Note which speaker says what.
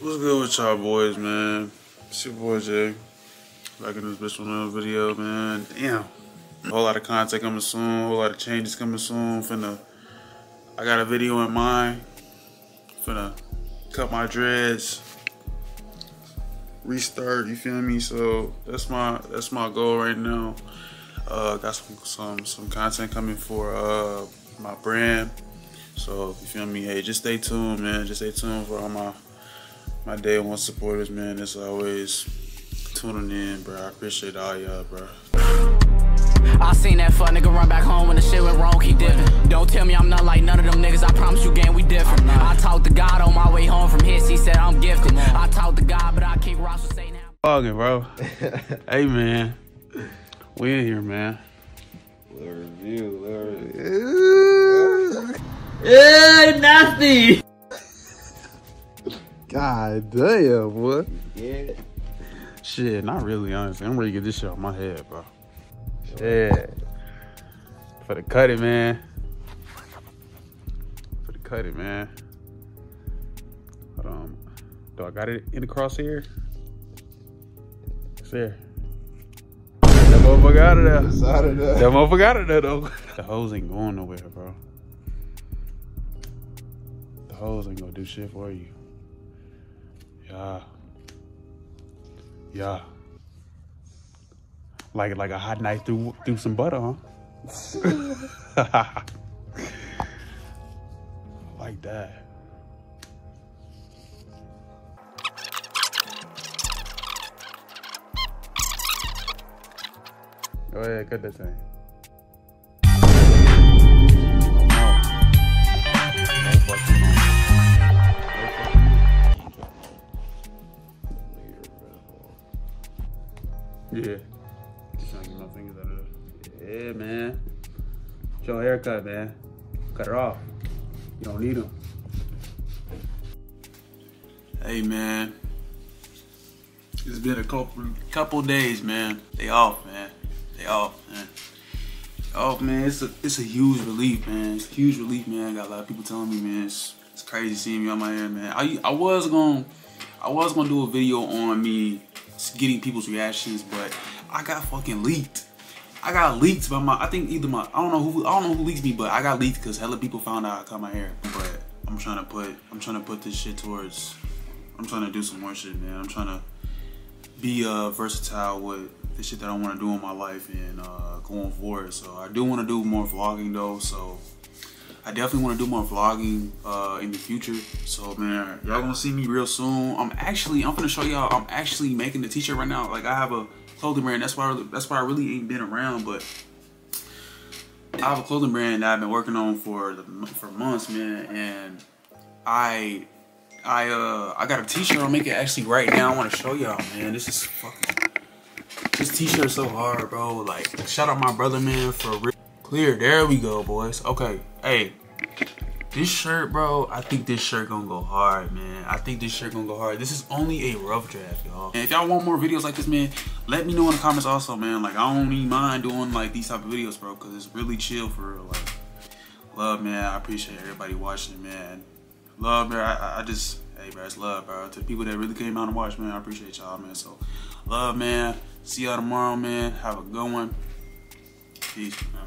Speaker 1: What's good with y'all boys, man? It's your boy Jay. Back in this bitch with another video, man. Damn. A whole lot of content coming soon, a whole lot of changes coming soon. Finna, I got a video in mind. Finna cut my dreads. Restart, you feel me? So that's my that's my goal right now. Uh, got some some some content coming for uh my brand. So you feel me? Hey, just stay tuned, man. Just stay tuned for all my my day one supporters, man. It's always tuning in, bro. I appreciate all y'all, bro.
Speaker 2: I seen that fuck nigga run back home when the shit went wrong, he dipping. Don't tell me I'm not like none of them niggas, I promise you, gang, we different. I talked to God on my way home from his, he said I'm gifted. I talked to God, but I kick rocks with Satan.
Speaker 1: Vlogging, bro. hey, man. We in here, man.
Speaker 3: Little review, little review.
Speaker 4: Hey, nasty.
Speaker 1: God damn, boy.
Speaker 3: Yeah.
Speaker 1: Shit, not really, honestly. I'm ready to get this shit off my head, bro. Shit. For the cut it, man. For the cut it, man. Hold on. Do I got it in the crosshair? It's there. That motherfucker out of there.
Speaker 3: Out of there.
Speaker 1: That motherfucker out of there, though. The hose ain't going nowhere, bro. The hose ain't gonna do shit for you. Yeah. Yeah. Like like a hot knife through through some butter, huh? like that. Go ahead, cut that thing. Oh, no. No. Yeah. Just trying to get my fingers out of there. Yeah, man. It's your haircut, man. Cut it off. You don't need them. Hey, man. It's been a couple couple days, man. They off, man. They off, man. Oh man, it's a it's a huge relief, man. It's a huge relief, man. I got a lot of people telling me, man. It's, it's crazy seeing me on my hair, man. I I was gonna I was gonna do a video on me getting people's reactions, but I got fucking leaked. I got leaked by my I think either my I don't know who I don't know who leaked me, but I got leaked because hella people found out I cut my hair. But I'm trying to put I'm trying to put this shit towards I'm trying to do some more shit, man. I'm trying to be uh, versatile with the shit that I want to do in my life and uh, going forward. So I do want to do more vlogging though. So I definitely want to do more vlogging uh, in the future. So man, y'all gonna see me real soon. I'm actually I'm gonna show y'all. I'm actually making the t-shirt right now. Like I have a clothing brand. That's why that's why I really ain't been around, but. I have a clothing brand that I've been working on for the, for months, man, and I I uh I got a t-shirt I'm making actually right now. I want to show y'all, man. This is fucking this t-shirt so hard, bro. Like shout out my brother, man, for real. Clear. There we go, boys. Okay. Hey. This shirt, bro, I think this shirt gonna go hard, man. I think this shirt gonna go hard. This is only a rough draft, y'all. And if y'all want more videos like this, man, let me know in the comments also, man. Like, I don't even mind doing, like, these type of videos, bro, because it's really chill for real. Like, love, man. I appreciate everybody watching, man. Love, man. I, I just, hey, bro, it's love, bro. To the people that really came out and watched, man, I appreciate y'all, man. So, love, man. See y'all tomorrow, man. Have a good one. Peace, man.